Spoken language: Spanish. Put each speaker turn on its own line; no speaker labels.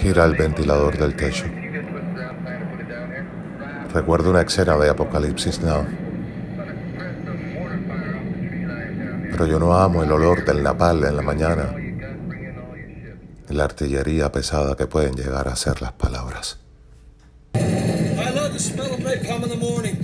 Gira el ventilador del techo. Recuerdo una escena de Apocalipsis Now. Pero yo no amo el olor del napal en la mañana. La artillería pesada que pueden llegar a ser las palabras.
I love the smell of napalm in the morning.